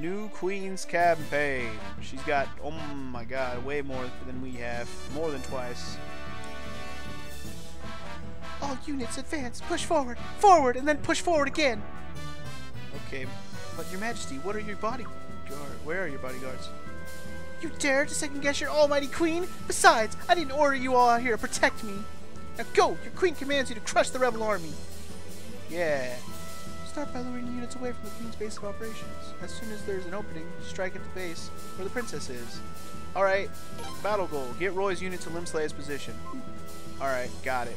New Queen's campaign. She's got, oh my god, way more than we have. More than twice. All units advance. Push forward. Forward, and then push forward again. Okay, but your majesty, what are your bodyguards? Where are your bodyguards? You dare to second guess your almighty queen? Besides, I didn't order you all out here to protect me. Now go! Your queen commands you to crush the rebel army. Yeah. Start by luring units away from the queen's base of operations. As soon as there's an opening, strike at the base where the princess is. Alright, battle goal. Get Roy's unit to Lymsleia's position. Alright, got it.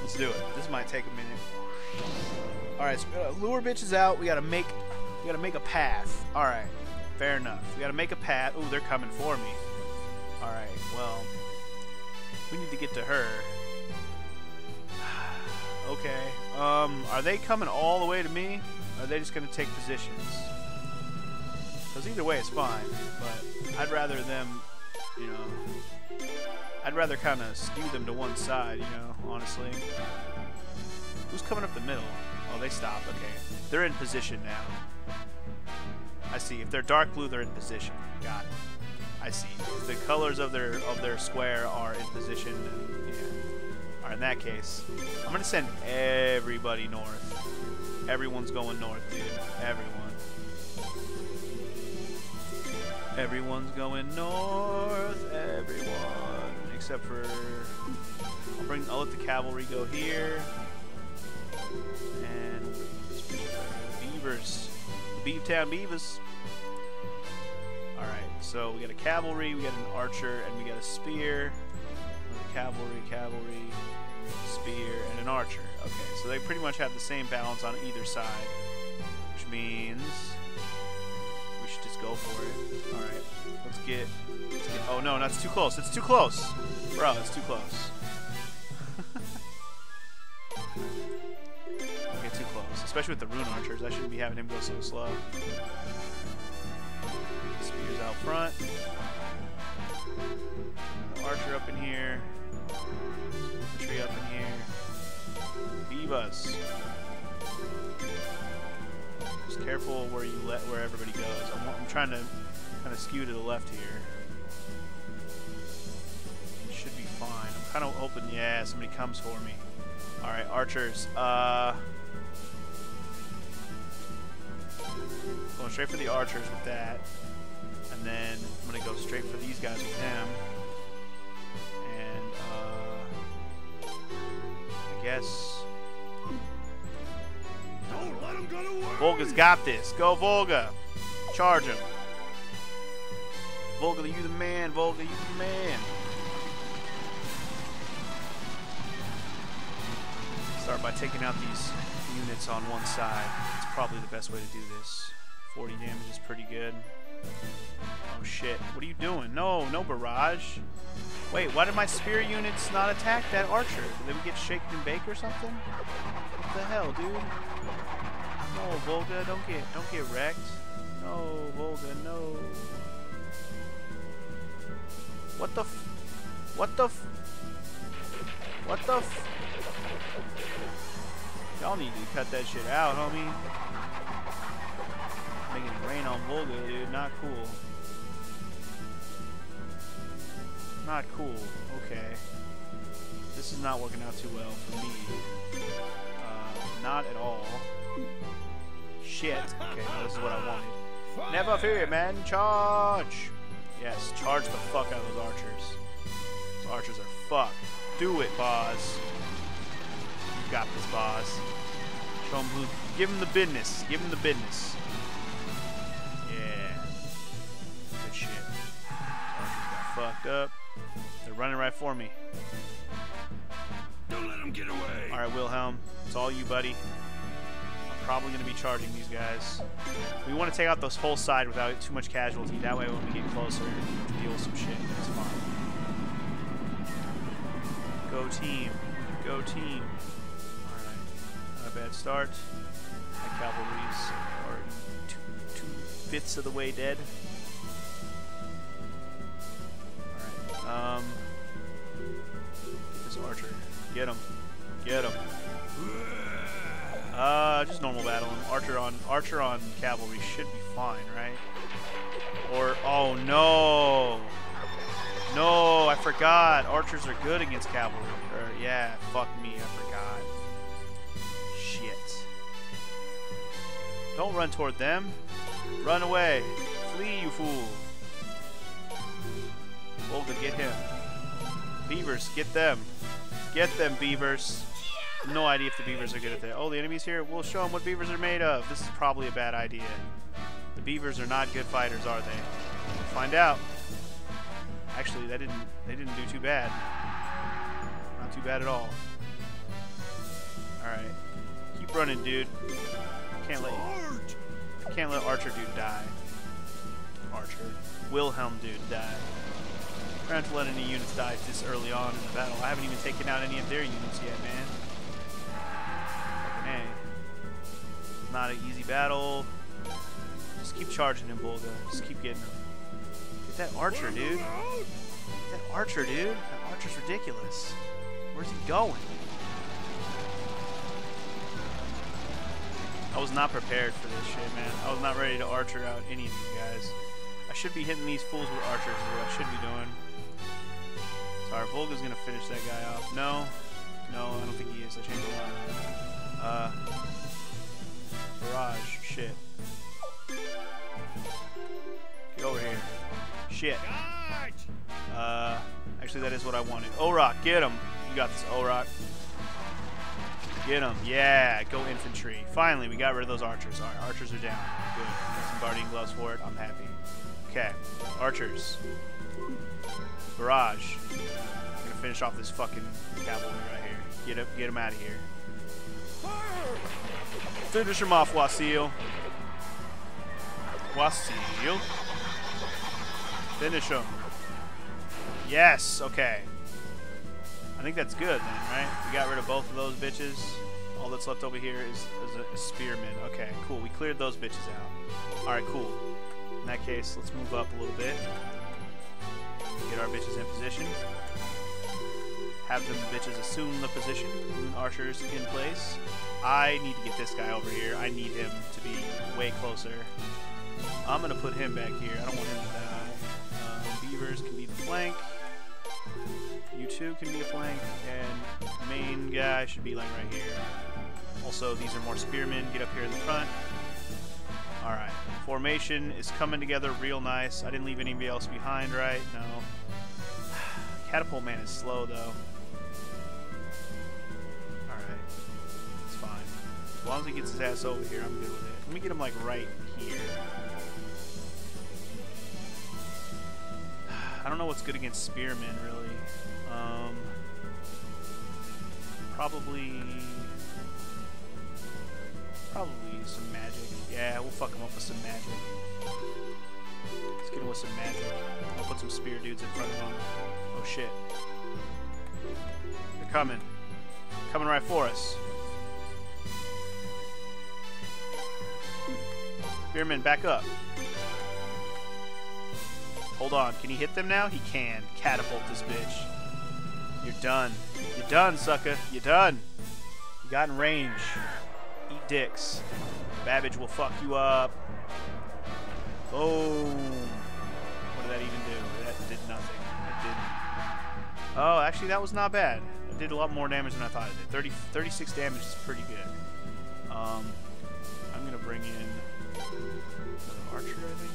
Let's do it. This might take a minute. Alright, so uh, lure bitches out. We gotta make we gotta make a path. Alright. Fair enough. We gotta make a path. Ooh, they're coming for me. Alright, well. We need to get to her. okay. Um, are they coming all the way to me? Or are they just gonna take positions? Because either way it's fine. But I'd rather them, you know... I'd rather kind of skew them to one side, you know, honestly. Who's coming up the middle? Oh, they stopped. Okay. They're in position now. I see. If they're dark blue, they're in position. Got it. I see. The colors of their of their square are in position, then yeah. In that case, I'm gonna send everybody north. Everyone's going north, dude. Everyone. Everyone's going north. Everyone, except for I'll bring. I'll let the cavalry go here. And beavers, Beavetown Beavers. Alright, so we got a cavalry, we got an archer, and we got a spear. Cavalry, cavalry, spear, and an archer. Okay, so they pretty much have the same balance on either side. Which means we should just go for it. Alright, let's get, let's get. Oh no, that's too close. It's too close. Bro, it's too close. Get too close. Especially with the rune archers. I shouldn't be having him go so slow. Spears out front. Archer up in here. Tree up in here. Beavas. Just careful where you let where everybody goes. I'm, I'm trying to kind of skew to the left here. Should be fine. I'm kind of hoping, yeah, somebody comes for me. Alright, archers. Uh, going straight for the archers with that. And then I'm to go straight for these guys with them. Guess... Don't let him go to work. Volga's got this. Go, Volga. Charge him. Volga, you the man. Volga, you the man. Start by taking out these units on one side. It's probably the best way to do this. 40 damage is pretty good. Oh shit. What are you doing? No, no barrage. Wait, why did my spear units not attack that archer? Did we get shaken and baked or something? What the hell, dude? No, Volga, don't get don't get wrecked. No, Volga, no. What the What the What the f Y'all need to cut that shit out, homie. Rain on Volga, dude. Not cool. Not cool. Okay. This is not working out too well for me. Uh, not at all. Shit. Okay, this is what I wanted. Never fear, man. Charge! Yes, charge the fuck out of those archers. Those archers are fucked. Do it, boss. You got this, boss. Show him who. Give him the business. Give him the business. Running right for me. Don't let him get away. Alright, Wilhelm. It's all you, buddy. I'm probably going to be charging these guys. We want to take out this whole side without too much casualty. That way, when we get closer, we can deal with some shit. It's fine. Go team. Go team. Alright. Not a bad start. My cavalry's already two, two fifths of the way dead. Alright. Um. Archer. Get him. Get him. Uh, just normal battle. Archer on Archer on cavalry should be fine, right? Or oh no, no, I forgot. Archers are good against cavalry. Or yeah, fuck me, I forgot. Shit. Don't run toward them. Run away. Flee, you fool. Volga, get him. Beavers, get them. Get them, beavers. No idea if the beavers are good at that. Oh, the enemy's here. We'll show them what beavers are made of. This is probably a bad idea. The beavers are not good fighters, are they? We'll find out. Actually, that didn't they didn't do too bad. Not too bad at all. All right, keep running, dude. Can't let can't let Archer dude die. Archer, Wilhelm dude die. Trying to let any units die this early on in the battle. I haven't even taken out any of their units yet, man. Not an easy battle. Just keep charging him, Volga. Just keep getting him. Get that archer, dude. Get that archer, dude. That archer's ridiculous. Where's he going? I was not prepared for this shit, man. I was not ready to archer out any of these guys. I should be hitting these fools with archers is what I should be doing. Sorry, Volga's gonna finish that guy off. No. No, I don't think he is. I changed the line. Uh, barrage. Shit. Get over here. Shit. Uh, actually, that is what I wanted. Orok, get him. You got this, Orok. Get him. Yeah, go infantry. Finally, we got rid of those archers. All right, archers are down. Good. Got some guardian gloves for it. I'm happy. Okay, archers. Barrage. I'm gonna finish off this fucking cavalry right here. Get up, get him out of here. Finish him off, Wasil. Wasil. Finish him. Yes, okay. I think that's good then, right? We got rid of both of those bitches. All that's left over here is, is a, a spearman. Okay, cool. We cleared those bitches out. Alright, cool. In that case, let's move up a little bit. Get our bitches in position. Have them bitches assume the position. Archers in place. I need to get this guy over here. I need him to be way closer. I'm to put him back here. I don't want him to die. Um, beavers can be the flank. You two can be a flank. And main guy should be like right here. Also, these are more spearmen. Get up here in the front. Alright. Formation is coming together real nice. I didn't leave anybody else behind, right? No. Catapult man is slow, though. Alright. It's fine. As long as he gets his ass over here, I'm good with it. Let me get him, like, right here. I don't know what's good against spearmen, really. Um, probably... Probably some magic. Yeah, we'll fuck him up with some magic. Let's get him with some magic. I'll put some spear dudes in front of him. Oh shit. They're coming. Coming right for us. Spearman, back up. Hold on. Can he hit them now? He can. Catapult this bitch. You're done. You're done, sucker. You're done. You got in range. Eat dicks. Babbage will fuck you up. Boom. What did that even do? That did nothing. It didn't. Oh, actually, that was not bad. It did a lot more damage than I thought it did. 30, 36 damage is pretty good. Um, I'm going to bring in archer, I think.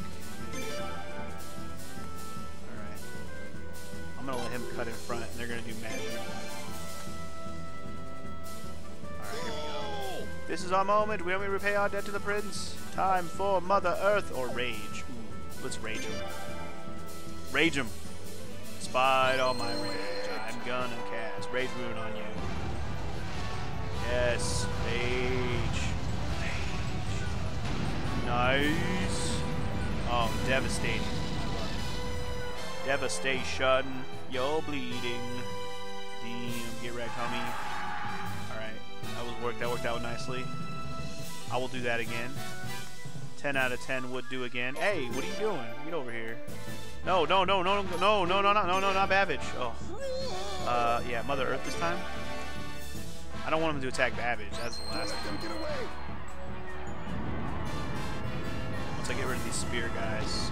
Alright. I'm going to let him cut in front, and they're going to do magic. This is our moment. When we repay our debt to the prince. Time for Mother Earth or rage. Ooh, let's rage him. Rage him. Despite all my rage, I'm gonna cast Rage Rune on you. Yes, rage. Rage. Nice. Oh, devastating. Devastation. You're bleeding. Damn, get wrecked, homie. Worked. That worked out nicely. I will do that again. 10 out of 10 would do again. Hey, what are you doing? Get over here. No, no, no, no, no, no, no, no, no, no, no, not Babbage. Oh. Uh, yeah, Mother Earth this time. I don't want him to attack Babbage. That's the last thing. get away. Once I get rid of these spear guys.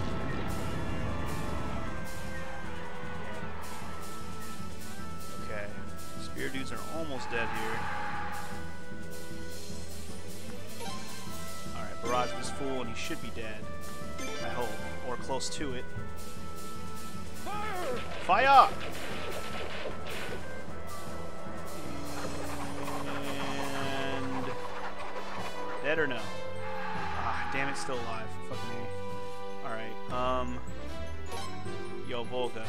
Okay. Spear dudes are almost dead here. Alright, barrage this fool and he should be dead. I hope. Or close to it. Fire! Fire! And dead or no? Ah, damn it, still alive. Fuck me. All right. Um. Yo, Volga.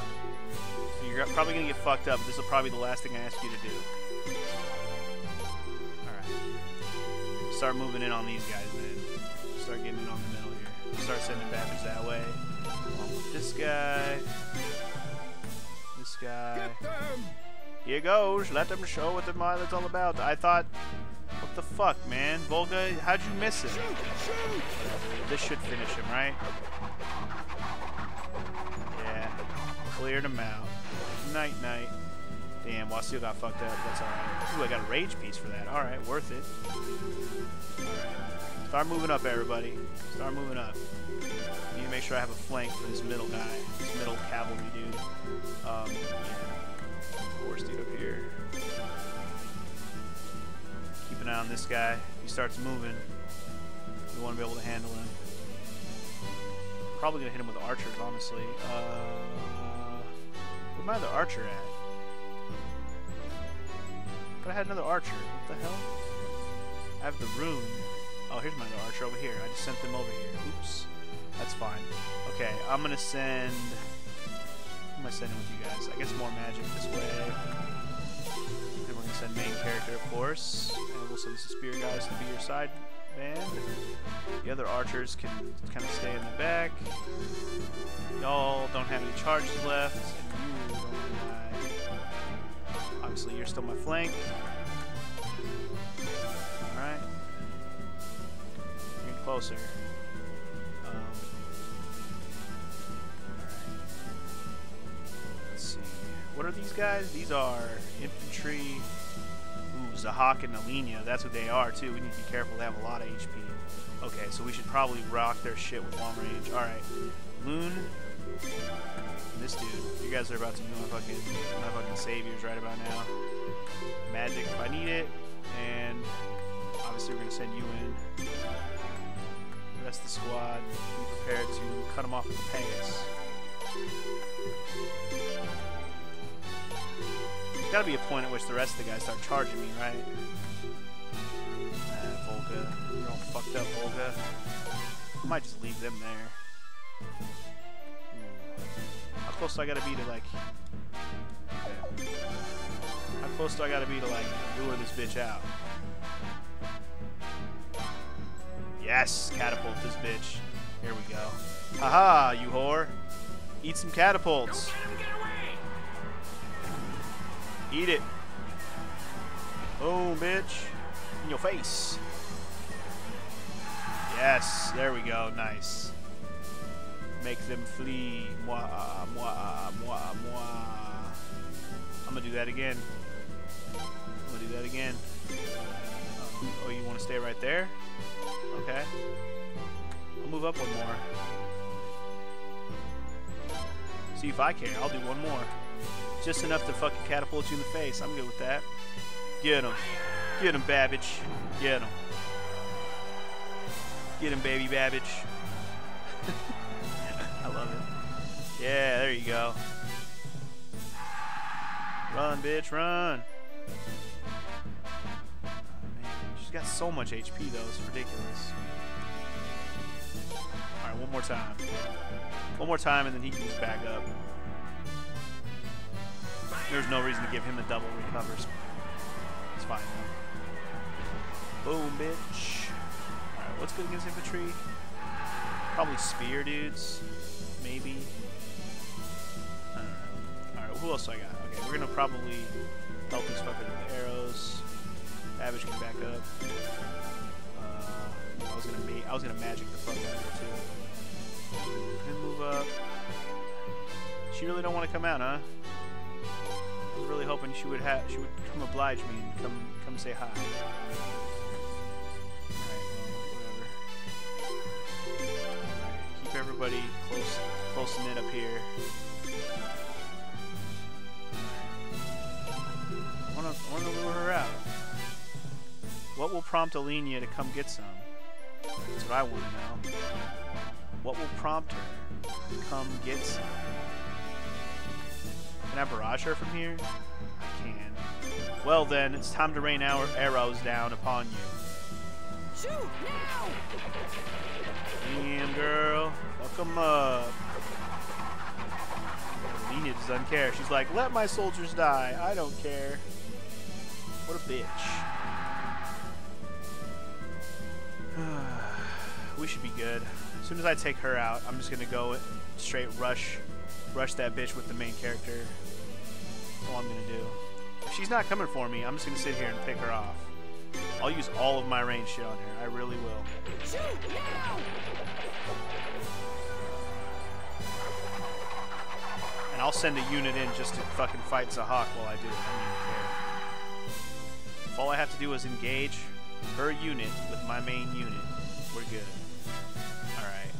You're probably gonna get fucked up. This will probably be the last thing I ask you to do. All right. Start moving in on these guys then. Start getting on the middle here. Start sending badges that way. Along with this guy. This guy. Here goes. Let them show what the mileage all about. I thought, what the fuck, man? Volga, how'd you miss it? Shoot! Shoot! Whatever. This should finish him, right? Yeah. Cleared him out. Night, night. Damn, Wasil got fucked up. That's alright. Ooh, I got a rage piece for that. Alright, worth it. Start moving up, everybody. Start moving up. Need to make sure I have a flank for this middle guy. This middle cavalry dude. Um. Horse dude up here. Keep an eye on this guy. He starts moving, we want to be able to handle him. Probably gonna hit him with archers, honestly. Uh, where's my other archer at? But I had another archer. What the hell? I have the rune. Oh, here's my archer over here. I just sent them over here. Oops. That's fine. Okay, I'm gonna send. Who am I sending with you guys? I guess more magic this way. Then we're gonna send main character, of course, and we'll send the spear guys to be your side band. The other archers can kind of stay in the back. Y'all don't have any charges left. Obviously, you're still my flank. All right, getting closer. Um, Let's see. What are these guys? These are infantry. Ooh, Zahak and Alenia. That's what they are, too. We need to be careful. They have a lot of HP. Okay, so we should probably rock their shit with long range. Alright. Loon. This dude. You guys are about to be my fucking, my fucking saviors right about now. Magic if I need it. And obviously we're going to send you in. Of the squad, be prepared to cut them off at the pace. There's got to be a point at which the rest of the guys start charging me, right? Ah, Volga. You're all fucked up, Volga. I might just leave them there. Hmm. How close do I gotta be to, like... How close do I gotta be to, like, lure this bitch out? Yes! Catapult this bitch. Here we go. Haha, you whore! Eat some catapults! Eat it. Boom, bitch. In your face. Yes, there we go. Nice. Make them flee. Mwah, mwah, mwah, mwah. I'm gonna do that again. I'm gonna do that again. Um, oh, you want to stay right there? Okay. I'll move up one more. See if I care. I'll do one more. Just enough to fucking catapult you in the face. I'm good with that. Get him. Get him, Babbage. Get him. Get him, baby Babbage. I love it. Yeah, there you go. Run, bitch, run. She's got so much HP, though. It's ridiculous. Alright, one more time. One more time, and then he can just back up. There's no reason to give him the double recovers. It's fine. Boom, bitch. Alright, what's good against infantry? Probably spear dudes. Maybe. I don't know. Alright, who else do I got? Okay, we're gonna probably help these fuckers with arrows. Average can back up. Uh, I was gonna ma I was gonna magic the fuck out of her too. Then move up. She really don't want to come out, huh? I was really hoping she would have she would come oblige me and come come say hi. Everybody close close knit up here. I wanna wanna lure her out. What will prompt Alenia to come get some? That's what I want to know. What will prompt her to come get some? Can I barrage her from here? I can. Well then, it's time to rain our arrows down upon you. Shoot now! Damn, girl. Fuck 'em up. Lena doesn't care. She's like, let my soldiers die. I don't care. What a bitch. We should be good. As soon as I take her out, I'm just gonna go straight rush, rush that bitch with the main character. That's all I'm gonna do. If she's not coming for me, I'm just gonna sit here and pick her off. I'll use all of my range shit on her. I really will. Shoot now! And I'll send a unit in just to fucking fight Zahak while I do it. I don't even care. If all I have to do is engage her unit with my main unit, we're good. Alright.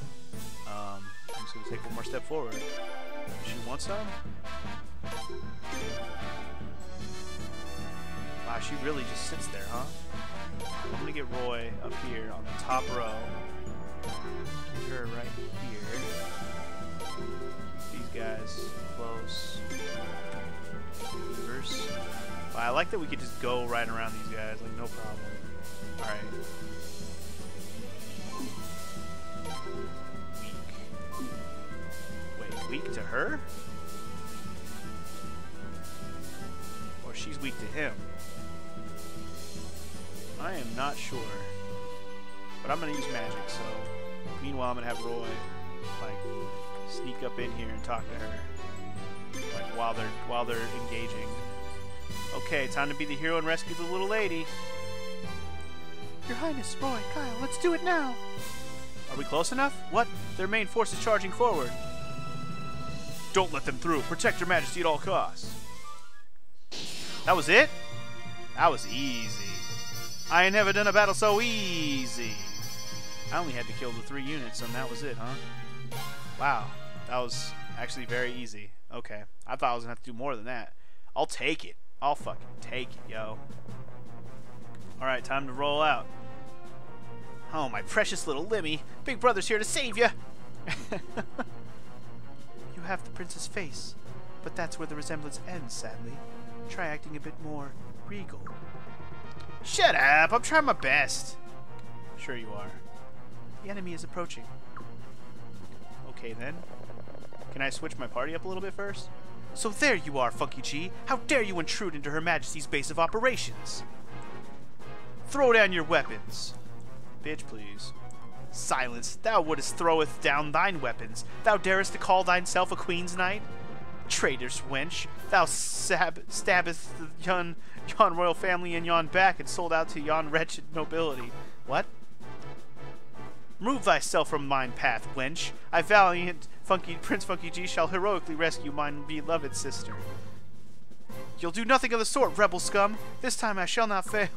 Um, I'm just gonna take one more step forward. She wants some? Wow, she really just sits there, huh? I'm gonna get Roy up here on the top row. Get her right here. These guys close. Reverse. Wow, I like that we could just go right around these guys, like no problem. Alright. Weak. To her? Or she's weak to him? I am not sure. But I'm gonna use magic, so meanwhile I'm gonna have Roy like sneak up in here and talk to her. Like while they're while they're engaging. Okay, time to be the hero and rescue the little lady. Your Highness, Roy, Kyle, let's do it now. Are we close enough? What? Their main force is charging forward. Don't let them through. Protect your majesty at all costs. That was it? That was easy. I ain't never done a battle so easy. I only had to kill the three units, and that was it, huh? Wow. That was actually very easy. Okay. I thought I was going to have to do more than that. I'll take it. I'll fucking take it, yo. Alright, time to roll out. Oh, my precious little Limmy. Big Brother's here to save you. Have the prince's face, but that's where the resemblance ends, sadly. Try acting a bit more regal. Shut up. I'm trying my best. Sure you are. The enemy is approaching. Okay, then. Can I switch my party up a little bit first? So there you are, Funky G. How dare you intrude into Her Majesty's base of operations? Throw down your weapons. Bitch, please. Silence, thou wouldst throweth down thine weapons. Thou darest to call thyself a queen's knight? Traitor's wench, thou stab stabbest the yon, yon royal family in yon back and sold out to yon wretched nobility. What? Move thyself from mine path, wench. I valiant Funky Prince Funky G shall heroically rescue mine beloved sister. You'll do nothing of the sort, rebel scum. This time I shall not fail.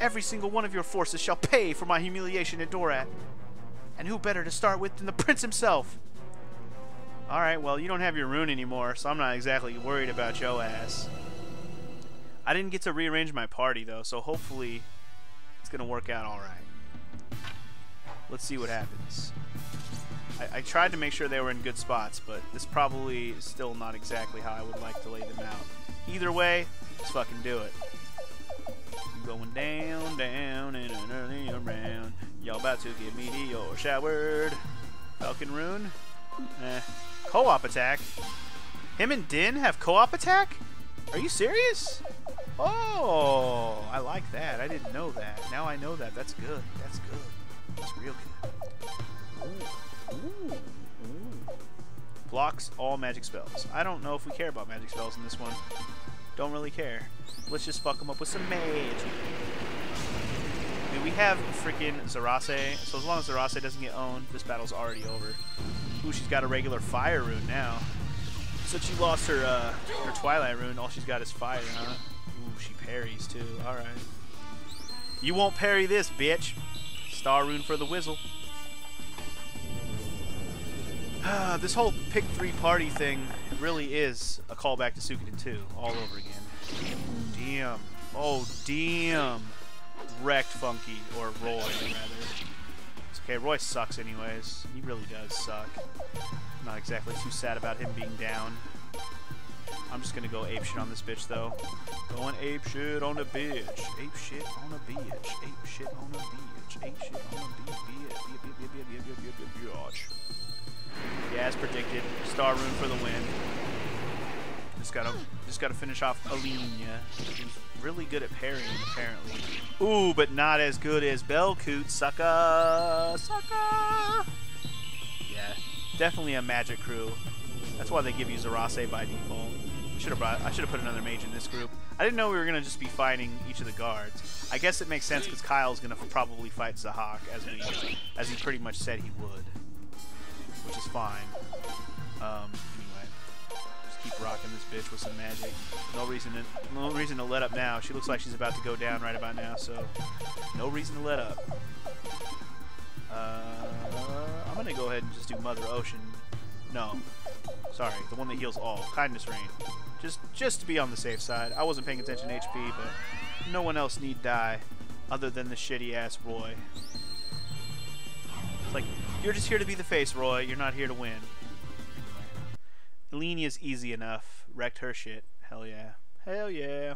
Every single one of your forces shall pay for my humiliation at Doraat. And who better to start with than the prince himself? Alright, well, you don't have your rune anymore, so I'm not exactly worried about your ass. I didn't get to rearrange my party, though, so hopefully it's going to work out alright. Let's see what happens. I, I tried to make sure they were in good spots, but this probably is still not exactly how I would like to lay them out. Either way, let's fucking do it. I'm going down, down, and an early around. Y'all about to get meteor showered. Falcon Rune? Eh. Co-op attack? Him and Din have co-op attack? Are you serious? Oh, I like that. I didn't know that. Now I know that. That's good. That's good. That's real good. Ooh. Ooh. Ooh. Blocks all magic spells. I don't know if we care about magic spells in this one. Don't really care. Let's just fuck them up with some magic. I mean, we have freaking Zerase, so as long as Zerase doesn't get owned, this battle's already over. Ooh, she's got a regular fire rune now. So she lost her uh, her Twilight rune. All she's got is fire, huh? Ooh, she parries too. All right. You won't parry this, bitch. Star rune for the Whizzle. Ah, this whole pick three party thing really is a callback to Suikoden 2 all over again. Damn. Oh, damn. Wrecked Funky, or Roy, rather. It's okay, Roy sucks anyways. He really does suck. I'm not exactly too sad about him being down. I'm just gonna go ape shit on this bitch, though. Going ape shit on a bitch. Ape shit on a bitch. Ape shit on a bitch. Ape shit on a bitch. Bitch. Yeah, as predicted. Star rune for the win. Just gotta, just gotta finish off Alenia. Who's really good at parrying, apparently. Ooh, but not as good as Belcoot. Sucker, sucker. Yeah, definitely a magic crew. That's why they give you Zerase by default. Should have brought. I should have put another mage in this group. I didn't know we were gonna just be fighting each of the guards. I guess it makes sense because Kyle's gonna probably fight Zahak as we, as he pretty much said he would, which is fine. Um, anyway, just keep rocking this bitch with some magic. No reason to no reason to let up now. She looks like she's about to go down right about now, so no reason to let up. Uh, I'm gonna go ahead and just do Mother Ocean. No, sorry, the one that heals all. Kindness Rain. Just just to be on the safe side. I wasn't paying attention to HP, but no one else need die other than the shitty ass Roy. It's like you're just here to be the face, Roy. You're not here to win. Alenia's easy enough. Wrecked her shit. Hell yeah. Hell yeah.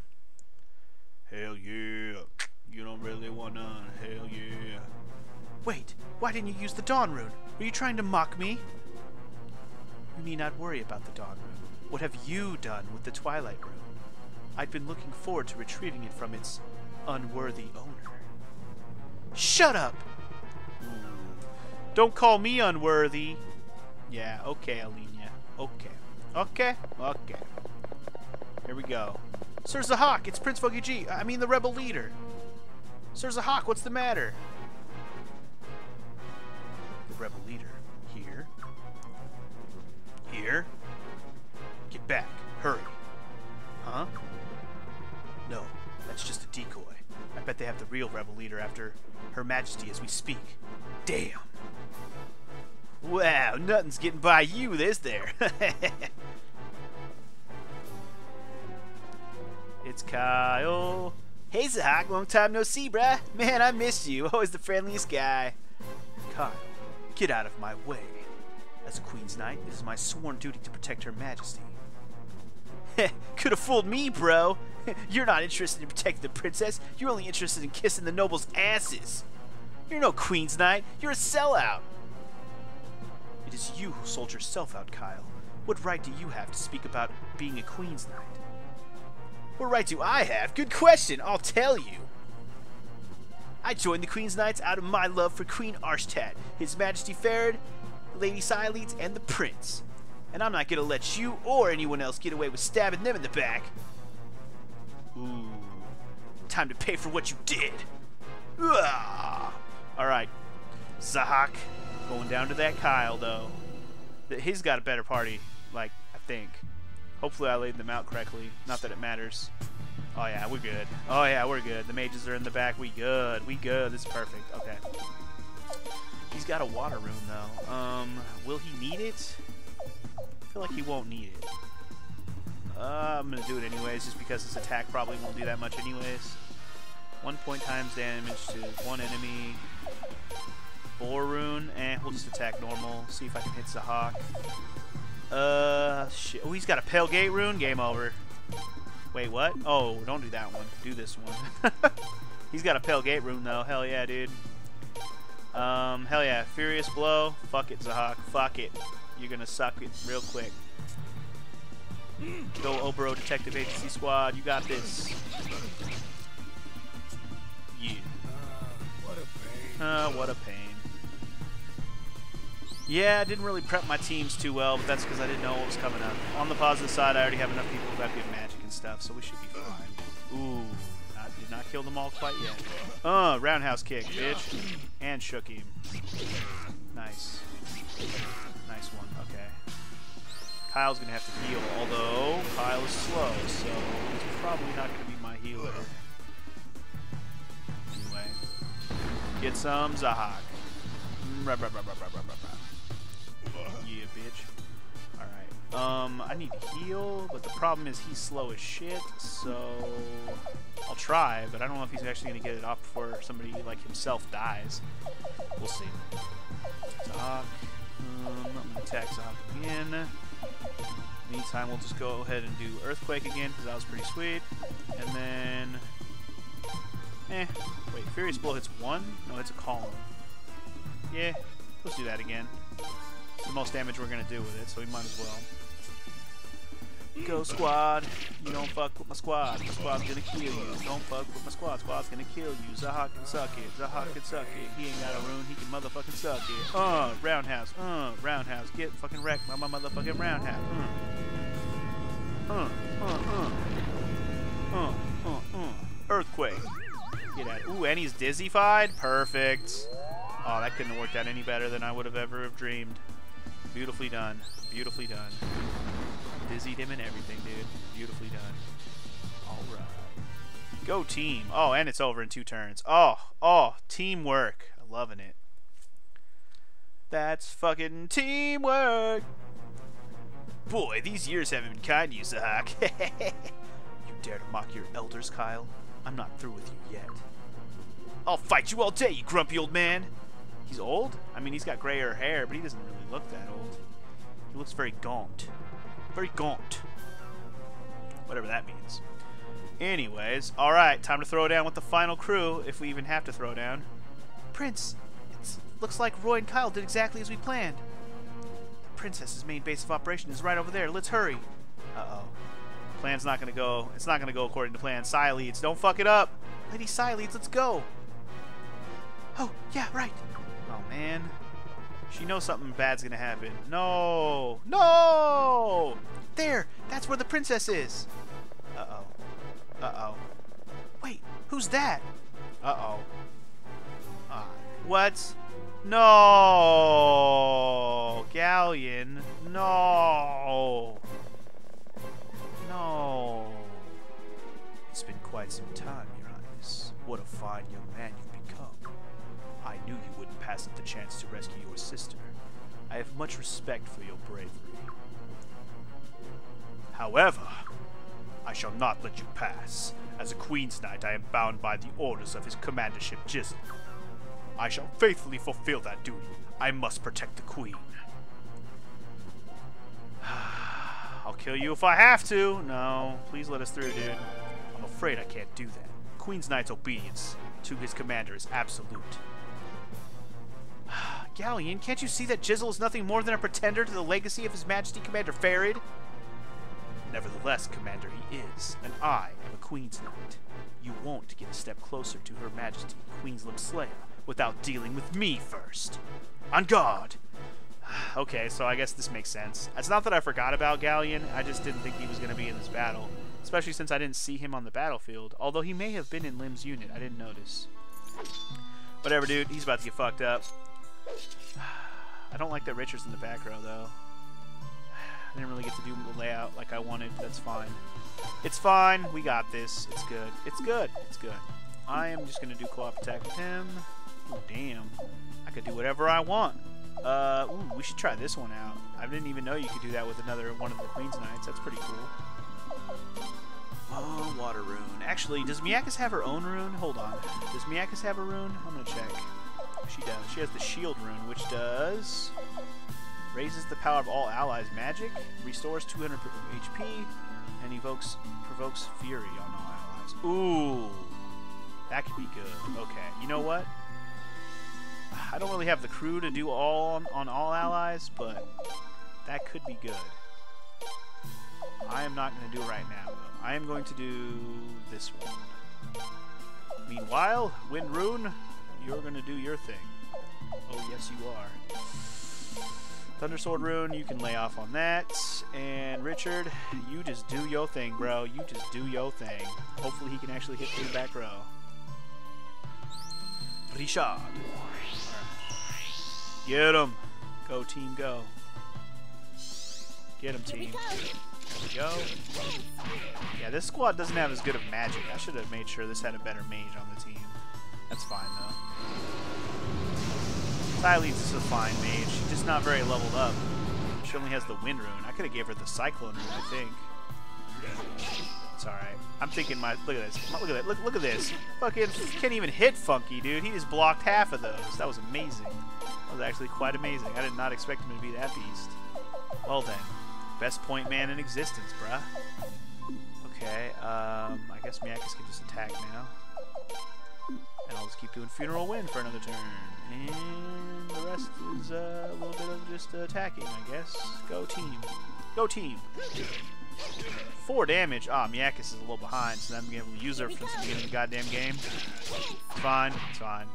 Hell yeah. You don't really want none. Hell yeah. Wait, why didn't you use the Dawn Rune? Were you trying to mock me? You need not worry about the Dawn Rune. What have you done with the Twilight Rune? I'd been looking forward to retrieving it from its unworthy owner. Shut up! Don't call me unworthy. Yeah, okay, Alenia. Okay. Okay, okay. Here we go. Sir Zahak, it's Prince Foggy I mean the rebel leader. Sir Zahak, what's the matter? The rebel leader. Here. Here. Get back. Hurry. Huh? No, that's just a decoy. I bet they have the real rebel leader after Her Majesty as we speak. Damn. Wow, nothing's getting by you, is there? it's Kyle. Hey, Zahak, long time no see, bruh. Man, I missed you. Always the friendliest guy. Kyle, get out of my way. As a Queen's Knight, it is my sworn duty to protect Her Majesty. Could have fooled me, bro. You're not interested in protecting the princess. You're only interested in kissing the nobles' asses. You're no Queen's Knight. You're a sellout. It is you who sold yourself out, Kyle. What right do you have to speak about being a Queen's Knight? What right do I have? Good question, I'll tell you. I joined the Queen's Knights out of my love for Queen Arshtat, His Majesty Ferid, Lady Sialeeds, and the Prince. And I'm not gonna let you or anyone else get away with stabbing them in the back. Ooh. Time to pay for what you did. Alright. Zahak, Going down to that Kyle, though. He's got a better party, like, I think. Hopefully I laid them out correctly. Not that it matters. Oh, yeah, we're good. Oh, yeah, we're good. The mages are in the back. We good. We good. This is perfect. Okay. He's got a water rune, though. Um, will he need it? I feel like he won't need it. Uh, I'm going to do it anyways, just because his attack probably won't do that much anyways. One point times damage to one enemy. Boar rune. Eh, we'll just attack normal. See if I can hit Zahak. Uh, shit. Oh, he's got a Pale Gate rune. Game over. Wait, what? Oh, don't do that one. Do this one. he's got a Pale Gate rune, though. Hell yeah, dude. Um, hell yeah. Furious Blow. Fuck it, Zahak. Fuck it. You're gonna suck it real quick. Go Oboro Detective Agency Squad. You got this. Yeah. Uh, what a pain. Yeah, I didn't really prep my teams too well, but that's because I didn't know what was coming up. On the positive side, I already have enough people who have good magic and stuff, so we should be fine. Ooh, I did not kill them all quite yet. Uh, roundhouse kick, bitch. And shook him. Nice. Nice one, okay. Kyle's gonna have to heal, although Kyle is slow, so he's probably not gonna be my healer. Anyway, get some Zahak. Mm, Yeah, bitch. Alright. Um, I need to heal, but the problem is he's slow as shit, so I'll try, but I don't know if he's actually gonna get it off before somebody like himself dies. We'll see. Zahak. Um, I'm gonna attack Zahak again. Meantime, we'll just go ahead and do Earthquake again, because that was pretty sweet. And then... Eh. Wait, Furious Blow hits one? No, it's a column. Yeah, let's do that again. It's the most damage we're going to do with it, so we might as well. Go squad. You don't fuck with my squad. My squad's gonna kill you. Don't fuck with my squad. Squad's gonna kill you. Zahak can suck it. Zahak can suck it. He ain't got a rune. He can motherfucking suck it. Uh, roundhouse. Uh, roundhouse. Get fucking wrecked by my motherfucking roundhouse. Uh. Uh, uh, uh. Uh, uh, uh. Earthquake. Get out. Ooh, and he's dizzyfied. Perfect. Oh, that couldn't have worked out any better than I would have ever have dreamed. Beautifully done. Beautifully done. Dizzied him and everything, dude. Beautifully done. Alright. Go team. Oh, and it's over in two turns. Oh, oh, teamwork. Loving it. That's fucking teamwork. Boy, these years haven't been kind to you, Zahak. you dare to mock your elders, Kyle? I'm not through with you yet. I'll fight you all day, you grumpy old man. He's old? I mean, he's got grayer hair, but he doesn't really look that old. He looks very gaunt. Very gaunt. Whatever that means. Anyways, alright, time to throw down with the final crew, if we even have to throw down. Prince, it looks like Roy and Kyle did exactly as we planned. The princess's main base of operation is right over there. Let's hurry. Uh-oh. Plan's not gonna go. It's not gonna go according to plan. Sialeeds. Don't fuck it up. Lady Sialeeds. Let's go. Oh, yeah, right. Oh, man. She knows something bad's gonna happen. No! No! There! That's where the princess is! Uh-oh. Uh-oh. Wait, who's that? Uh-oh. Uh, what? No! Galleon. No! No. It's been quite some time, Your Highness. What a fine young man you've become. I knew you wouldn't pass up the chance to rescue your. I have much respect for your bravery. However, I shall not let you pass. As a Queen's Knight, I am bound by the orders of his commandership Gizel. I shall faithfully fulfill that duty. I must protect the Queen. I'll kill you if I have to. No, please let us through, dude. I'm afraid I can't do that. Queen's Knight's obedience to his commander is absolute. Galleon, can't you see that Gizel is nothing more than a pretender to the legacy of His Majesty Commander Ferid? Nevertheless, Commander, he is, and I am a Queen's Knight. You won't get a step closer to Her Majesty, Queen's Slayer, without dealing with me first. On guard! okay, so I guess this makes sense. It's not that I forgot about Galleon, I just didn't think he was going to be in this battle. Especially since I didn't see him on the battlefield. Although he may have been in Lym's unit, I didn't notice. Whatever, dude. He's about to get fucked up. I don't like that Richard's in the back row, though. I didn't really get to do the layout like I wanted. That's fine. It's fine. We got this. It's good. It's good. It's good. I am just going to do co-op attack with him. Oh, damn. I could do whatever I want. Uh, ooh, we should try this one out. I didn't even know you could do that with another one of the Queen's Knights. That's pretty cool. Oh, water rune. Actually, does Miakis have her own rune? Hold on. Does Miakis have a rune? I'm going to check. She does. She has the shield rune, which does... Raises the power of all allies' magic, restores 200 HP, and evokes provokes fury on all allies. Ooh! That could be good. Okay, you know what? I don't really have the crew to do all on, on all allies, but that could be good. I am not going to do it right now, though. I am going to do this one. Meanwhile, Wind Rune, you're to do your thing. Oh, yes, you are. Thundersword Rune, you can lay off on that. And Richard, you just do your thing, bro. You just do your thing. Hopefully he can actually hit through the back row. Richard. Get him. Go, team, go. Get him, team. There we go. Yeah, this squad doesn't have as good of magic. I should have made sure this had a better mage on the team. Tylene's is a fine mage. She's just not very leveled up. She only has the wind rune. I could have gave her the cyclone rune, I think. It's alright. I'm thinking my look at this. Look at that. Look look at this. Fucking can't even hit Funky, dude. He just blocked half of those. That was amazing. That was actually quite amazing. I did not expect him to be that beast. Well then. Best point man in existence, bruh. Okay, um, I guess Miakis can just attack now. And I'll just keep doing Funeral Wind for another turn. And the rest is uh, a little bit of just attacking, I guess. Go team. Go team. Four damage. Ah, Miakis is a little behind, so I'm going to use her from the beginning of the goddamn game. Fine. It's fine.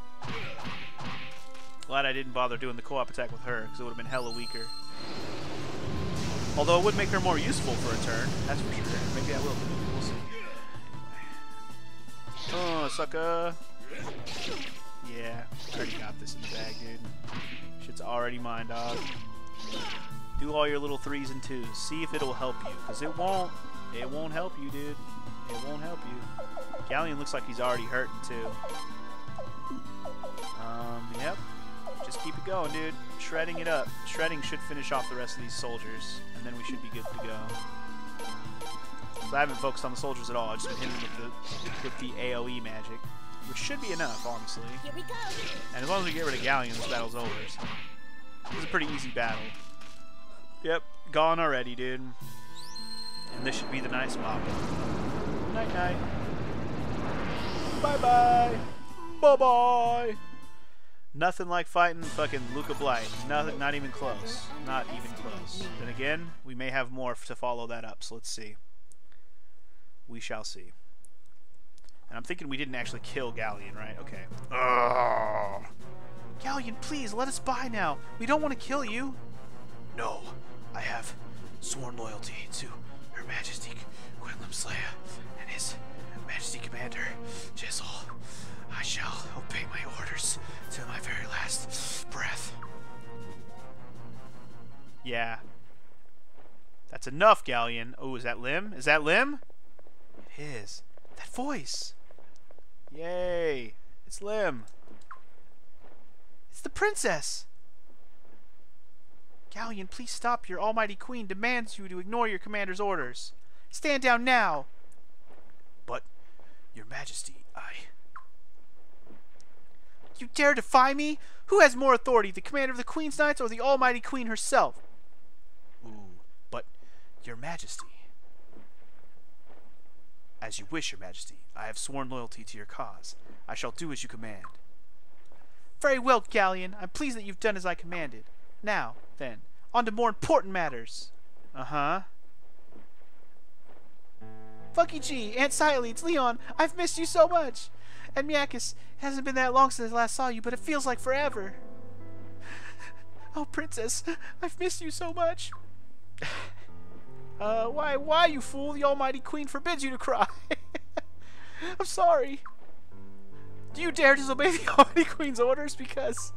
Glad I didn't bother doing the co-op attack with her, because it would have been hella weaker. Although it would make her more useful for a turn, that's for sure. Maybe I will. See. Oh, sucker. Yeah, already got this in the bag, dude. Shit's already mine, dog. Do all your little threes and twos. See if it'll help you, because it won't. It won't help you, dude. It won't help you. Galleon looks like he's already hurting, too. Um, yep. Just keep it going, dude. Shredding it up. Shredding should finish off the rest of these soldiers, and then we should be good to go. So I haven't focused on the soldiers at all. I've just been hitting with the with the AOE magic, which should be enough, honestly. Here we go. And as long as we get rid of Galleon, this battle's over. So. This is a pretty easy battle. Yep, gone already, dude. And this should be the nice mob. Night night. Bye bye. Bye bye. Nothing like fighting fucking Luca Blight. Nothing, not even close. Not even close. Then again, we may have more to follow that up, so let's see. We shall see. And I'm thinking we didn't actually kill Galleon, right? Okay. Ugh. Galleon, please, let us by now. We don't want to kill you. No, I have sworn loyalty to Her Majesty Queen Lymsleia and His Majesty Commander Gizel. I shall obey my orders to my very last breath. Yeah. That's enough, Galleon. Oh, is that Lym? Is that Lym? It is. That voice. Yay. It's Lym. It's the princess. Galleon, please stop. Your almighty queen demands you to ignore your commander's orders. Stand down now. But, your majesty, I... You dare defy me? Who has more authority, the commander of the Queen's Knights or the almighty queen herself? Ooh, but, your majesty... As you wish, your majesty. I have sworn loyalty to your cause. I shall do as you command. Very well, Galleon. I'm pleased that you've done as I commanded. Now, then, on to more important matters. Uh-huh. Funky G, Aunt Sialeeds, Lyon, I've missed you so much. And Miakis, it hasn't been that long since I last saw you, but it feels like forever. Oh, Princess, I've missed you so much. Uh, why, why, you fool? The Almighty Queen forbids you to cry. I'm sorry. Do you dare disobey the Almighty Queen's orders? Because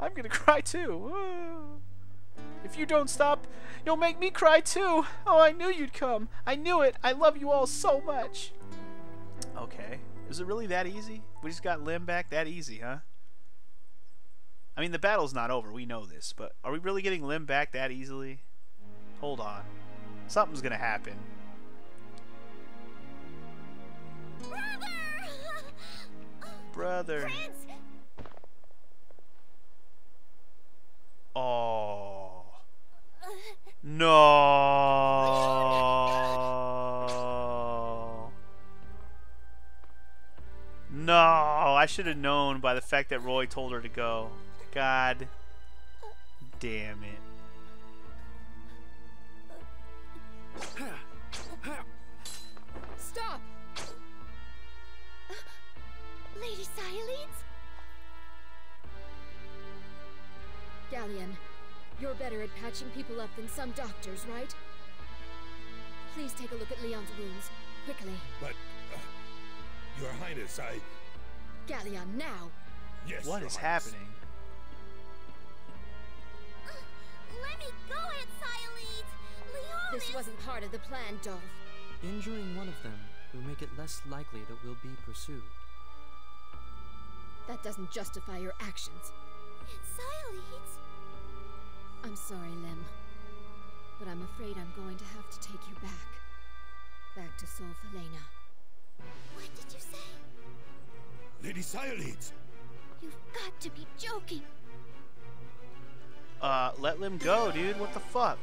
I'm gonna cry too. If you don't stop, you'll make me cry too. Oh, I knew you'd come. I knew it. I love you all so much. Okay. Is it really that easy? We just got Lym back that easy, huh? I mean, the battle's not over. We know this. But are we really getting Lym back that easily? Hold on. Something's gonna happen. Brother! Brother. Oh. No. No. I should have known by the fact that Roy told her to go. God damn it. Stop! Lady Sialeeds? Galleon, you're better at patching people up than some doctors, right? Please take a look at Lyon's wounds, quickly. But, uh, Your Highness, I. Galleon, now! Yes. What Your is Highness. happening? Let me go, Aunt Sialeeds! This wasn't part of the plan, Dolph. Injuring one of them will make it less likely that we'll be pursued. That doesn't justify your actions. It's Sialeeds. I'm sorry, Lym. But I'm afraid I'm going to have to take you back. Back to Sol Falena. What did you say? Lady Sialeeds! You've got to be joking. Uh, let Lym go, dude. What the fuck?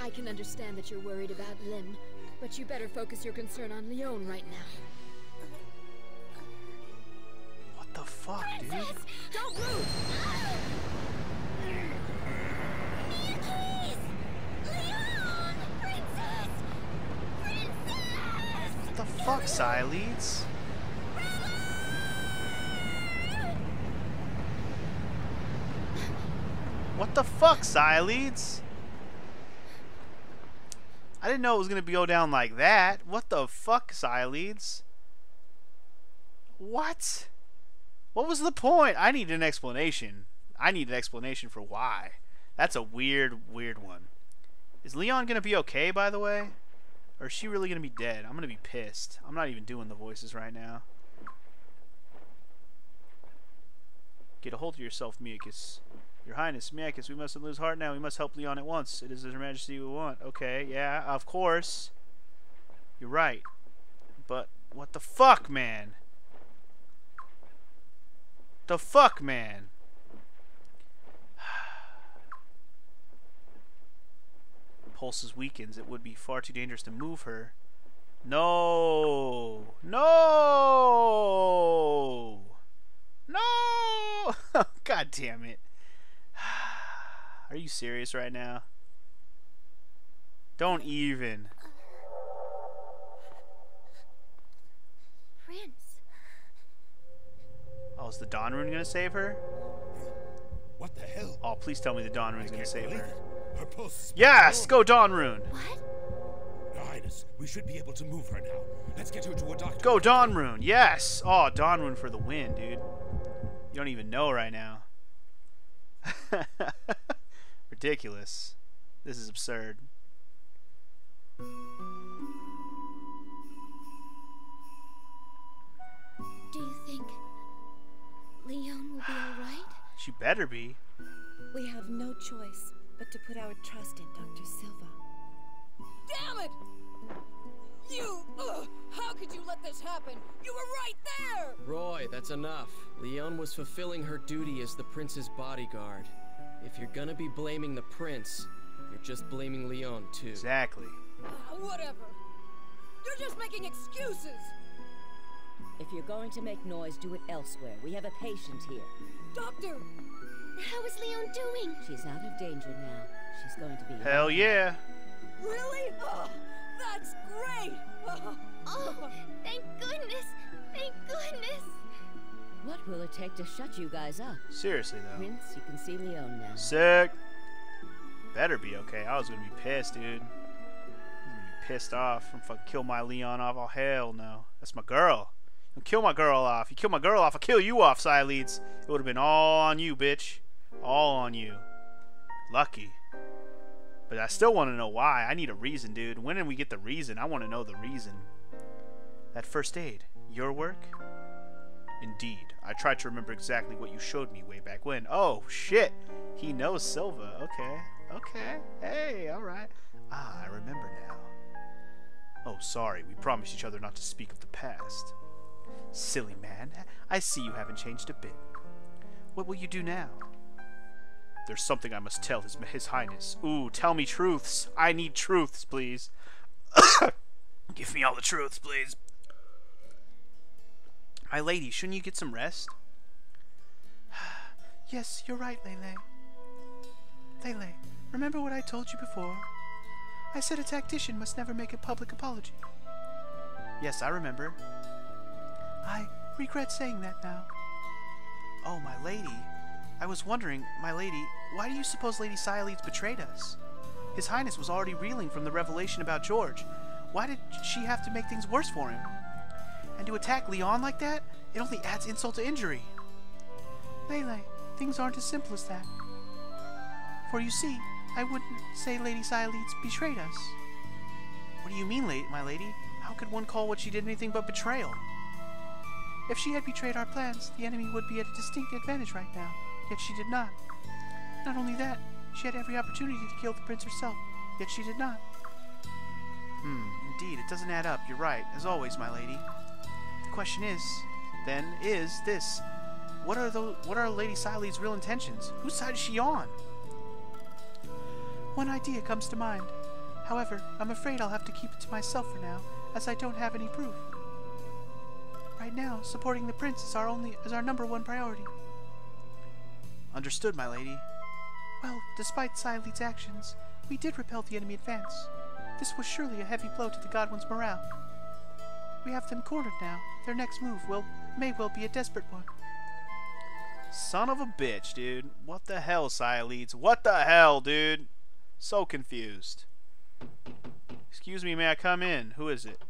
I can understand that you're worried about Lym, but you better focus your concern on Lyon right now. What the fuck, dude? Don't move! Keys! Lyon! Princess! Princess! What the fuck, Sialeeds? What the fuck, Sialeeds? I didn't know it was gonna go down like that. What the fuck, Sialeeds? What? What was the point? I need an explanation. I need an explanation for why. That's a weird, weird one. Is Lyon gonna be okay, by the way? Or is she really gonna be dead? I'm gonna be pissed. I'm not even doing the voices right now. Get a hold of yourself, Miakis. Your Highness, Miakis, we mustn't lose heart now. We must help Lyon at once. It is His Majesty we want. Okay, yeah, of course. You're right. But what the fuck, man? The fuck, man? Pulses weakens. It would be far too dangerous to move her. No! No! No! God damn it. Are you serious right now? Don't even. Prince. Oh, is the Dawn Rune gonna save her? What the hell? Oh, please tell me the Dawn Rune's gonna save her. Her pulse Yes! Go Dawn Rune! What? Your Highness, we should be able to move her now. Let's get her to a doctor. Go Dawn Rune! Yes! Oh, Dawn Rune for the win, dude. You don't even know right now. Ridiculous. This is absurd. Do you think Lyon will be alright? She better be. We have no choice but to put our trust in Dr. Silva. Damn it! You! Ugh, how could you let this happen? You were right there! Roy, that's enough. Lyon was fulfilling her duty as the prince's bodyguard. If you're gonna be blaming the prince, you're just blaming Lyon too. Exactly. Ah, whatever. You're just making excuses! If you're going to make noise, do it elsewhere. We have a patient here. Doctor! How is Lyon doing? She's out of danger now. She's going to be. Hell yeah. Really? Oh, that's great! Oh, thank goodness! Thank goodness! What will it take to shut you guys up? Seriously though. Prince, you can see Lyon now. Sick. Better be okay. I was gonna be pissed, dude. I was gonna be pissed off. I'm fucking kill my Lyon off. Oh hell no. That's my girl. Don't kill my girl off. You kill my girl off, I'll kill you off, Sialeeds. It would have been all on you, bitch. All on you. Lucky. But I still want to know why. I need a reason, dude. When did we get the reason? I want to know the reason. That first aid. Your work? Indeed. I tried to remember exactly what you showed me way back when. Oh, shit. He knows Silva. Okay. Okay. Hey, alright. Ah, I remember now. Oh, sorry. We promised each other not to speak of the past. Silly man. I see you haven't changed a bit. What will you do now? There's something I must tell His, His Highness. Ooh, tell me truths. I need truths, please. Give me all the truths, please. My lady, shouldn't you get some rest? yes, you're right, Lelei. Lelei, remember what I told you before? I said a tactician must never make a public apology. Yes, I remember. I regret saying that now. Oh, my lady. I was wondering, my lady, why do you suppose Lady Sialeeds betrayed us? His Highness was already reeling from the revelation about George. Why did she have to make things worse for him? And to attack Lyon like that, it only adds insult to injury. Lelei, things aren't as simple as that. For you see, I wouldn't say Lady Sialeeds betrayed us. What do you mean, my lady? How could one call what she did anything but betrayal? If she had betrayed our plans, the enemy would be at a distinct advantage right now, yet she did not. Not only that, she had every opportunity to kill the prince herself, yet she did not. Hmm, indeed, it doesn't add up. You're right, as always, my lady. Question is, then, is this: what are the what are Lady Sialeeds' real intentions? Whose side is she on? One idea comes to mind. However, I'm afraid I'll have to keep it to myself for now, as I don't have any proof. Right now, supporting the prince is our only is our number one priority. Understood, my lady. Well, despite Sialeeds' actions, we did repel the enemy advance. This was surely a heavy blow to the Godwin's morale. We have them cornered now. Their next move will may well be a desperate one. Son of a bitch, dude. What the hell, Sialeeds? What the hell, dude? So confused. Excuse me, may I come in? Who is it?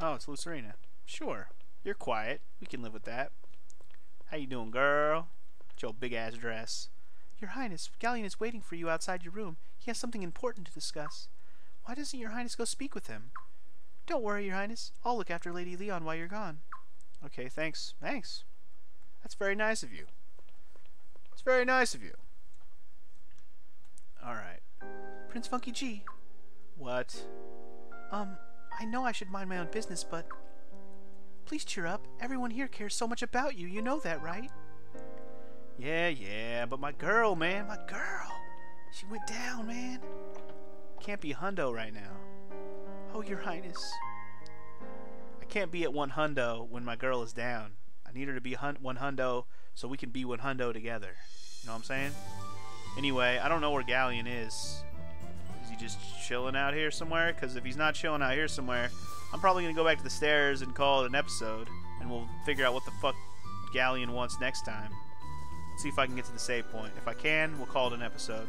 Oh, it's Lucerina. Sure. You're quiet. We can live with that. How you doing, girl? With your big ass dress. Your Highness, Galleon is waiting for you outside your room. He has something important to discuss. Why doesn't your Highness go speak with him? Don't worry, your Highness. I'll look after Lady Lyon while you're gone. Okay, thanks. Thanks. That's very nice of you. It's very nice of you. Alright. Prince Funky G. What? Um, I know I should mind my own business, but... Please cheer up. Everyone here cares so much about you. You know that, right? Yeah, yeah, but my girl, man, my girl. She went down, man. Can't be hundo right now. Oh, your Highness. I can't be at one hundo when my girl is down. I need her to be one hundo so we can be one hundo together. You know what I'm saying? Anyway, I don't know where Galleon is. Is he just chilling out here somewhere? Because if he's not chilling out here somewhere, I'm probably going to go back to the stairs and call it an episode. And we'll figure out what the fuck Galleon wants next time. Let's see if I can get to the save point. If I can, we'll call it an episode.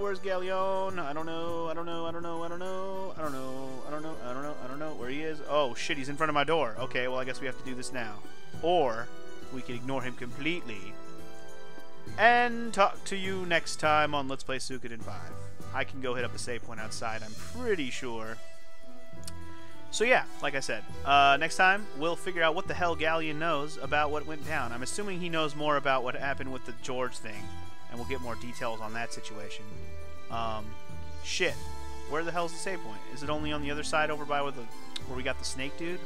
Where's Galleon? I don't know. I don't know. I don't know. I don't know. I don't know. I don't know. I don't know. I don't know where he is. Oh shit! He's in front of my door. Okay. Well, I guess we have to do this now, or we can ignore him completely and talk to you next time on Let's Play Suikoden 5. I can go hit up a save point outside. I'm pretty sure. So yeah, like I said, uh, next time we'll figure out what the hell Galleon knows about what went down. I'm assuming he knows more about what happened with the George thing, and we'll get more details on that situation. Um, shit, where the hell's the save point? Is it only on the other side over by where the where we got the snake dude?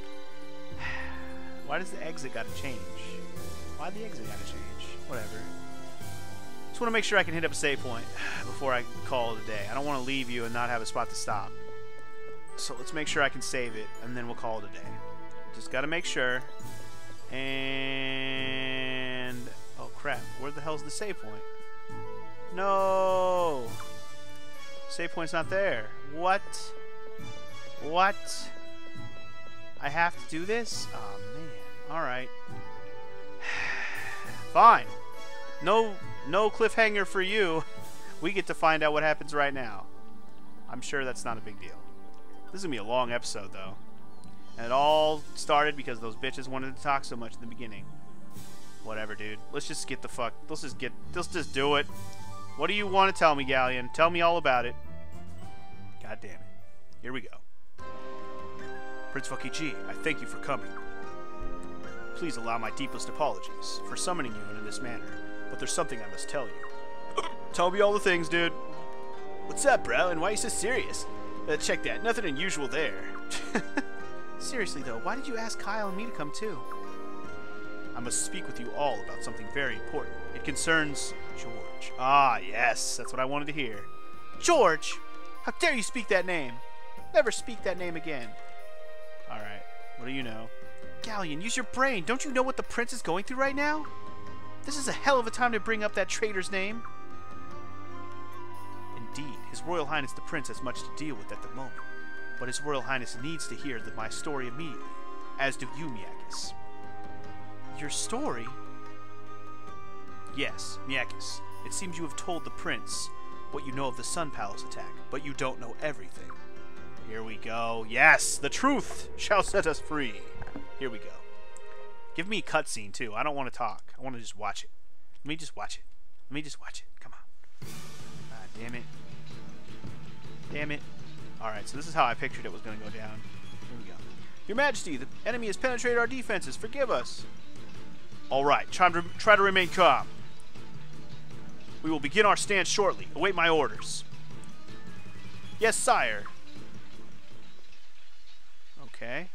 Why does the exit gotta change? Why the exit gotta change? Whatever. Just want to make sure I can hit up a save point before I call it a day. I don't want to leave you and not have a spot to stop. So let's make sure I can save it, and then we'll call it a day. Just got to make sure. And... Oh, crap. Where the hell's the save point? No! Save point's not there. What? What? I have to do this? Oh, man. Alright. Fine. No, no cliffhanger for you. We get to find out what happens right now. I'm sure that's not a big deal. This is gonna be a long episode, though. And it all started because those bitches wanted to talk so much in the beginning. Whatever, dude. Let's just get the fuck. Let's just get. Let's just do it. What do you want to tell me, Galleon? Tell me all about it. God damn it. Here we go. Prince Funky G, I thank you for coming. Please allow my deepest apologies for summoning you in this manner, but there's something I must tell you. tell me all the things, dude. What's up, bro? And why are you so serious? Uh, check that. Nothing unusual there. Seriously, though, why did you ask Kyle and me to come too? I must speak with you all about something very important. It concerns George. Ah, yes, that's what I wanted to hear. George! How dare you speak that name? Never speak that name again. Alright, what do you know? Galleon, use your brain. Don't you know what the prince is going through right now? This is a hell of a time to bring up that traitor's name. Indeed, His Royal Highness the Prince has much to deal with at the moment, but His Royal Highness needs to hear that my story immediately, as do you, Miakis. Your story? Yes, Miakis. It seems you have told the Prince what you know of the Sun Palace attack, but you don't know everything. Here we go. Yes, the truth shall set us free. Here we go. Give me a cutscene too. I don't want to talk. I want to just watch it. Let me just watch it. Let me just watch it. Come on. Damn it. Damn it. Alright, so this is how I pictured it was going to go down. Here we go. Your Majesty, the enemy has penetrated our defenses. Forgive us. Alright, try to, try to remain calm. We will begin our stance shortly. Await my orders. Yes, sire. Okay.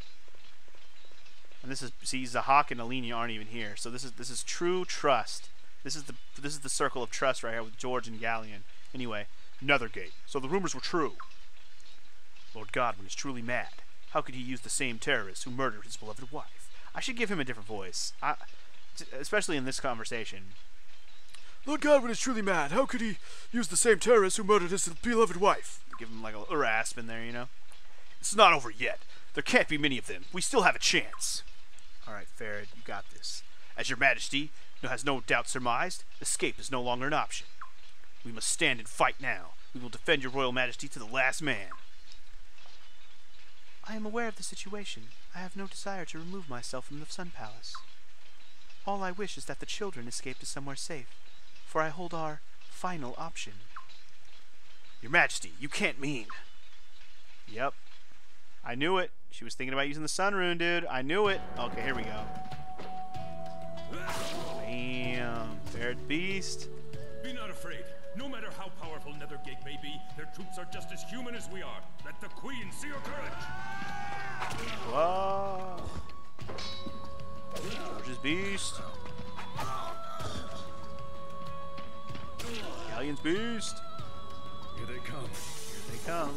And this is see Zahhak and Alenia aren't even here. So this is this is true trust. This is the this is the circle of trust right here with George and Galleon. Anyway, Nethergate. So the rumors were true. Lord Godwin is truly mad. How could he use the same terrorist who murdered his beloved wife? I should give him a different voice. I, especially in this conversation. Lord Godwin is truly mad. How could he use the same terrorist who murdered his beloved wife? Give him like a little rasp in there, you know? It's not over yet. There can't be many of them. We still have a chance. All right, Ferid, you got this. As your majesty has no doubt surmised, escape is no longer an option. We must stand and fight now. We will defend your royal majesty to the last man. I am aware of the situation. I have no desire to remove myself from the Sun Palace. All I wish is that the children escape to somewhere safe, for I hold our final option. Your Majesty, you can't mean. Yep. I knew it. She was thinking about using the Sun Rune, dude. I knew it. Okay, here we go. Bam. Ferid Beast. Powerful Nethergate may be, their troops are just as human as we are. Let the Queen see your courage. Whoa. George's Beast. Galleon's Beast. Here they come. Here they come.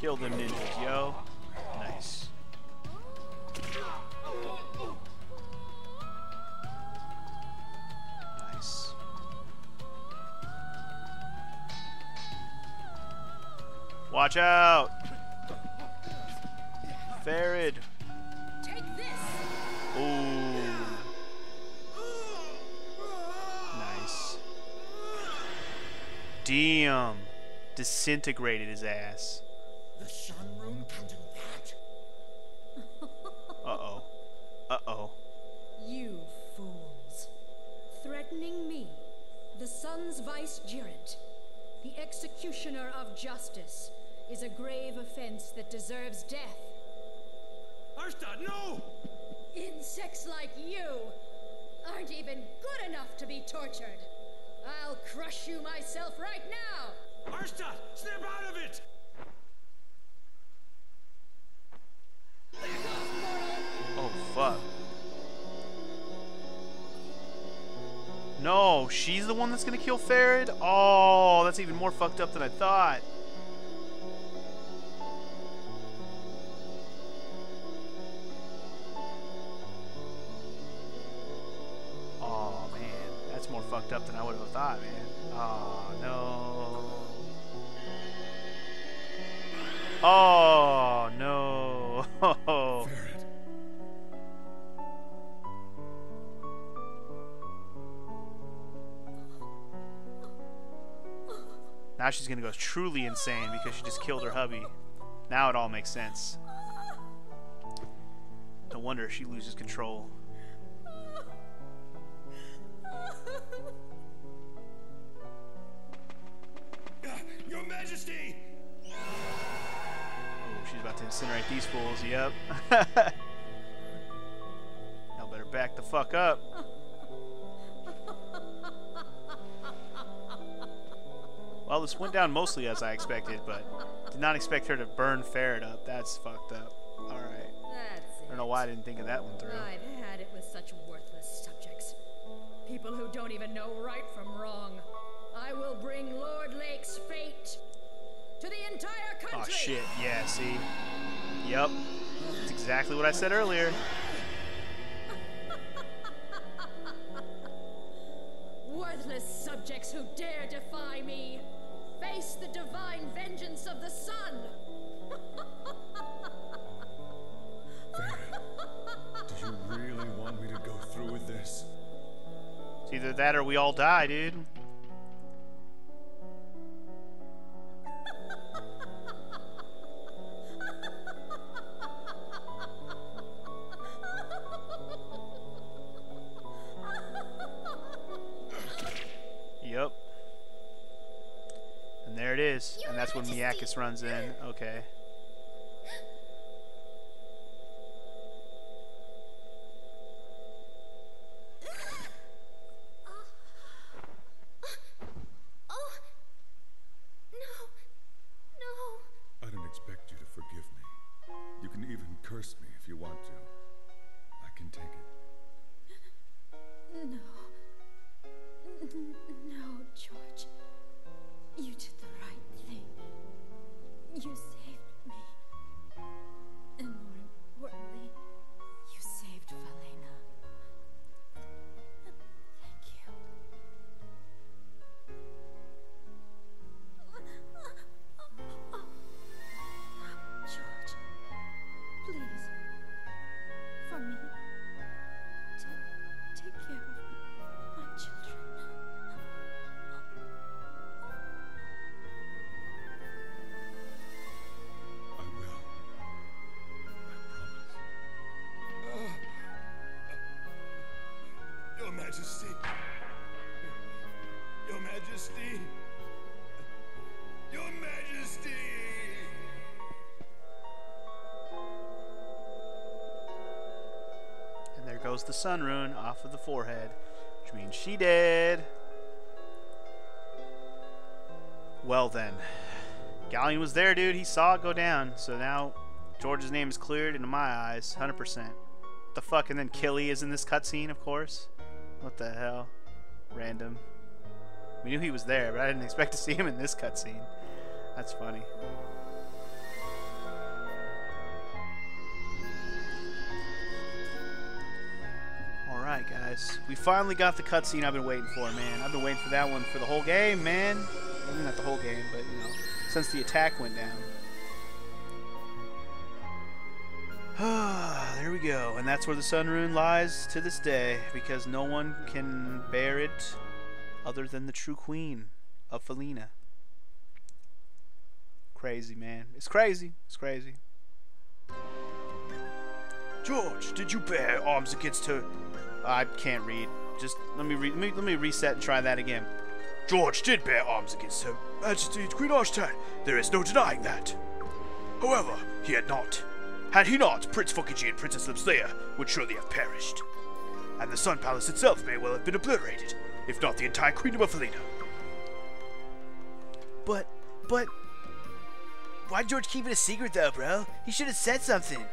Kill them ninjas, yo. Nice. Nice. Watch out! Ferid. Take this! Ooh. Nice. Damn. Disintegrated his ass. The Sun Rune can do that? Uh-oh. Uh-oh. You fools. Threatening me, the Sun's vicegerent, the executioner of justice, is a grave offense that deserves death. Arshtat, no! Insects like you aren't even good enough to be tortured. I'll crush you myself right now! Arshtat, snap out of it! Oh, fuck. No, she's the one that's gonna kill Ferid? Oh, that's even more fucked up than I thought. Fucked up than I would have thought, man. Oh, no. Oh, no. Now she's gonna go truly insane because she just killed her hubby. Now it all makes sense. No wonder she loses control. Incinerate these fools, yep. Y'all better back the fuck up. Well, this went down mostly as I expected, but did not expect her to burn Ferid up. That's fucked up. Alright. I don't know why I didn't think of that one through. I've had it with such worthless subjects. People who don't even know right from wrong. I will bring Lordlake's fate to the entire country. Oh shit, yeah, see? Yep. That's exactly what I said earlier. Worthless subjects who dare defy me. Face the divine vengeance of the sun. Do you really want me to go through with this? It's either that or we all die, dude. That's runs in. Okay. Majesty. Your Majesty. Your Majesty. And there goes the sun rune off of the forehead, which means she dead. Well then, Galleon was there, dude. He saw it go down. So now George's name is cleared into my eyes, 100%. The fuck, and then Killey is in this cutscene, of course. What the hell? Random. We knew he was there, but I didn't expect to see him in this cutscene. That's funny. Alright, guys. We finally got the cutscene I've been waiting for, man. I've been waiting for that one for the whole game, man. Not the whole game, but, you know, since the attack went down. there we go. And that's where the Sun Rune lies to this day, because no one can bear it other than the true queen of Falena. Crazy, man. It's crazy. It's crazy. George, did you bear arms against her? I can't read. Just let me. Let me, let me reset and try that again. George did bear arms against her Majesty Queen Arshtat. There is no denying that. However, he had not. Had he not, Prince Funky G and Princess Lymsleia would surely have perished. And the Sun Palace itself may well have been obliterated, if not the entire Queendom of Falena. But, but, why George keep it a secret though, bro? He should have said something.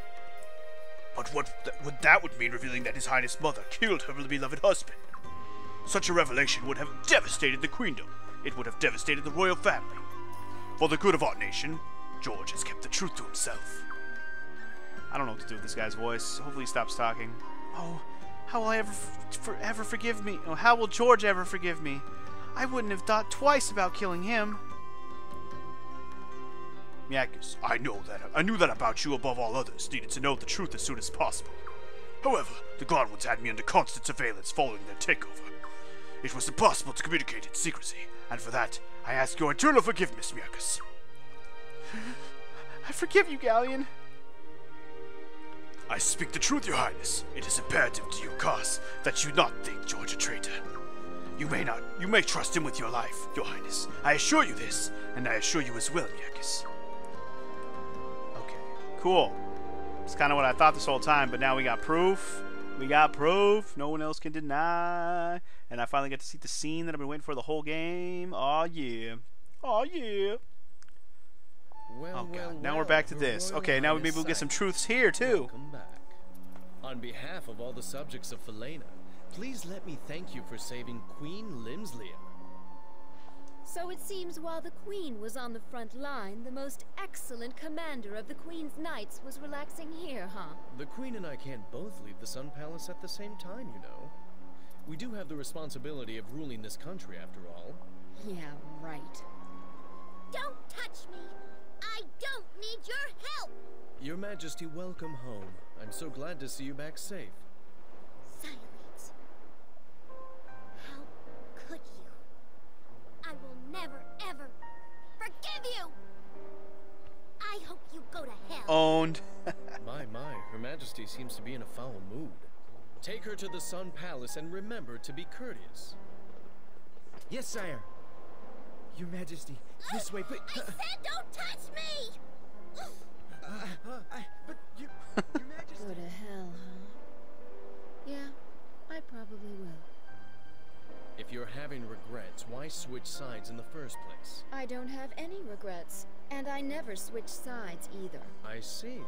But what th- would that would mean revealing that His Highness Mother killed her beloved husband? Such a revelation would have devastated the Queendom. It would have devastated the royal family. For the good of our nation, George has kept the truth to himself. I don't know what to do with this guy's voice. Hopefully he stops talking. Oh, how will I ever, f- for, ever forgive me? Oh, how will George ever forgive me? I wouldn't have thought twice about killing him. Miakis, I know that. I knew that about you above all others. Needed to know the truth as soon as possible. However, the Godwins had me under constant surveillance following their takeover. It was impossible to communicate in secrecy, and for that, I ask your eternal forgiveness, Miakis. I forgive you, Galleon. I speak the truth, Your Highness. It is imperative to your cause that you not think George a traitor. You may not. You may trust him with your life, Your Highness. I assure you this, and I assure you as well, Miakis. Cool. It's kind of what I thought this whole time, but now we got proof. We got proof. No one else can deny. And I finally get to see the scene that I've been waiting for the whole game. Oh yeah. Oh yeah. Well, oh god. well, now we're back to this. Okay, now maybe we'll get some truths here too. Welcome back. On behalf of all the subjects of Falena, please let me thank you for saving Queen Lymsleia. So it seems while the Queen was on the front line, the most excellent commander of the Queen's Knights was relaxing here, huh? The Queen and I can't both leave the Sun Palace at the same time, you know. We do have the responsibility of ruling this country, after all. Yeah, right. Don't touch me! I don't need your help! Your Majesty, welcome home. I'm so glad to see you back safe. Silence. How could you? I will never, ever forgive you! I hope you go to hell. Owned. my, my, Her Majesty seems to be in a foul mood. Take her to the Sun Palace and remember to be courteous. Yes, sire. Your Majesty, this way, please. I said don't touch me! Uh, I, but you, Your Majesty. Go to hell, huh? Yeah, I probably will. If you're having regrets, why switch sides in the first place? I don't have any regrets, and I never switch sides either. I see.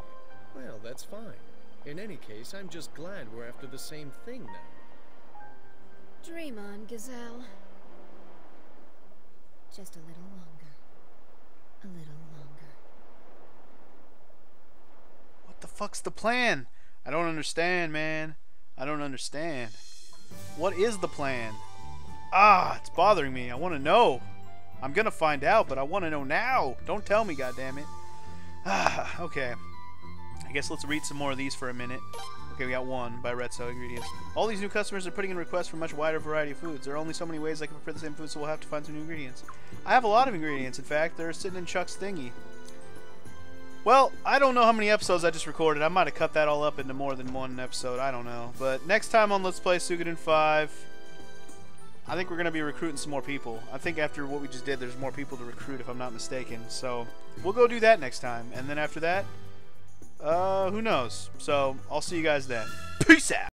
Well, that's fine. In any case, I'm just glad we're after the same thing now. Dream on, Gizel. Just a little longer. A little longer. What the fuck's the plan? I don't understand, man. I don't understand. What is the plan? Ah, it's bothering me. I want to know. I'm gonna find out, but I want to know now. Don't tell me, goddammit. Ah, okay. I guess let's read some more of these for a minute. Okay, we got one by Red Cell Ingredients. All these new customers are putting in requests for much wider variety of foods. There are only so many ways I can prepare the same food, so we'll have to find some new ingredients. I have a lot of ingredients, in fact. They're sitting in Chuck's thingy. Well, I don't know how many episodes I just recorded. I might have cut that all up into more than one episode. I don't know. But next time on Let's Play Suikoden 5, I think we're going to be recruiting some more people. I think after what we just did, there's more people to recruit, if I'm not mistaken. So we'll go do that next time. And then after that, uh, who knows? So I'll see you guys then. Peace out!